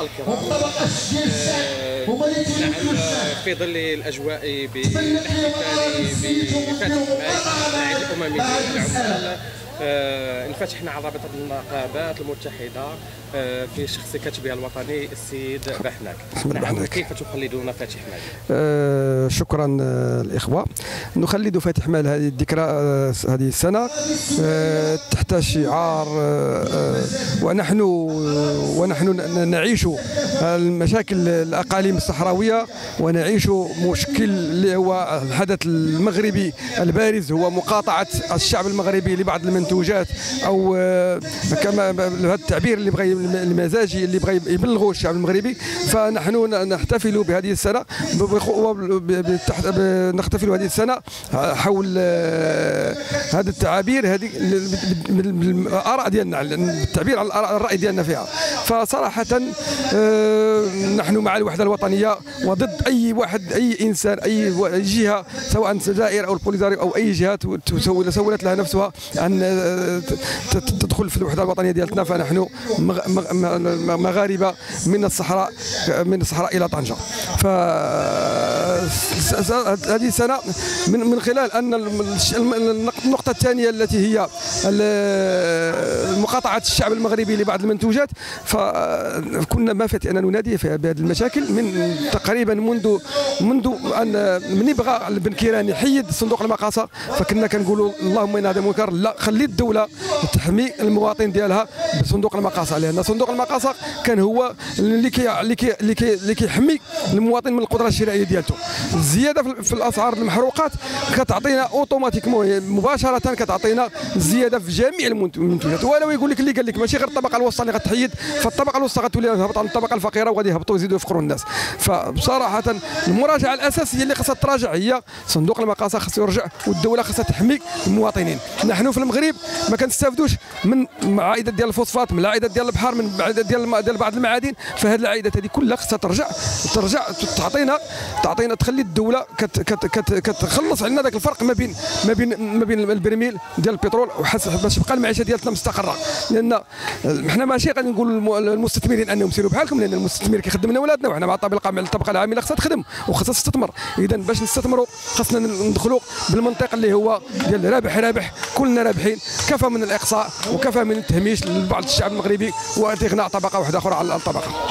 الكرام. آه، نعم في ظل الأجواء بالاحتفال بفاتح ماي الاممي آه، انفتحنا على رابطة النقابات المتحدة آه، في شخص كاتبها الوطني السيد بحناك نعم. كيف تخلدون فاتح ماي؟ آه، شكرا آه، الإخوة نخلد فاتح ماي هذه الذكرى آه، هذه السنة آه، تحت شعار آه، آه، ونحن ونحن نعيش المشاكل الأقاليم الصحراوية ونعيش مشكل اللي هو الحدث المغربي البارز هو مقاطعة الشعب المغربي لبعض المنتوجات أو آه، كما هذا التعبير اللي بغى المزاجي اللي بغى يبلغوا الشعب المغربي. فنحن نحتفل بهذه السنة نحتفل هذه السنة حول آه، هذه التعابير هذه ال- بال- بال- بالآراء ديالنا التعبير الآراء- الرأي ديالنا فيها. فصراحة آه، نحن مع الوحدة الوطنية وضد أي واحد أي إنسان أي جهة سواء الجزائر أو البوليزاريو أو أي جهة سولت لها نفسها أن آه، تدخل في الوحدة الوطنية ديالتنا. فنحن مغاربة من الصحراء من الصحراء إلى طنجة. ف هذه السنة من من خلال أن النقطة الثانية التي هي مقاطعة الشعب المغربي لبعض المنتوجات. فكنا ما فات ان ننادي في بهذه المشاكل من تقريبا منذ منذ ان من بغى بن كيران يحيد صندوق المقاصه فكنا كنقولوا اللهم ان هذا منكر. لا خلي الدولة تحمي المواطن ديالها بصندوق المقاصه لأن صندوق المقاصه كان هو اللي كي اللي كي اللي كي اللي كيحمي المواطن من القدرة الشرائيه ديالته. الزياده في- الأسعار المحروقات. كتعطينا اوتوماتيكمون مباشرة كتعطينا زيادة في جميع المنت- المنتوجات ولو يقول لك اللي قال لك ماشي غير الطبقة الوسطى اللي غتحيد فالطبقة الوسطى غتولي تهبط على الطبقة الفقيرة وغادي يهبطوا يزيدوا يفقروا الناس. فبصراحة المراجعة الأساسية اللي خاصها تراجع هي صندوق المقاصة خاصو يرجع والدولة خاصها تحمي المواطنين. نحن في المغرب ما كنستافدوش من عائدات ديال الفوسفات من العائدات ديال البحر من عائدات ديال بعض المعادن. فهاد العائدات هذه كلها خاصها ترجع ترجع تعطينا تعطينا تخلي الدولة كت كت كت كتخلص عندنا ذاك الفرق ما بين ما بين ما بين البرميل ديال البترول وحس باش تبقى المعيشة ديالتنا مستقرة. لأن حنا ماشي غادي نقول للمستثمرين أنهم سيروا بحالكم لأن المستثمر كيخدم لنا ولادنا وحنا مع الطبقه مع الطبقة العاملة خاصها تخدم وخاصها تستثمر. إذا باش نستثمروا خاصنا ندخلوا بالمنطق اللي هو ديال رابح رابح كلنا رابحين. كفى من الإقصاء وكفى من التهميش لبعض الشعب المغربي واغناء طبقة واحدة أخرى على الطبقة.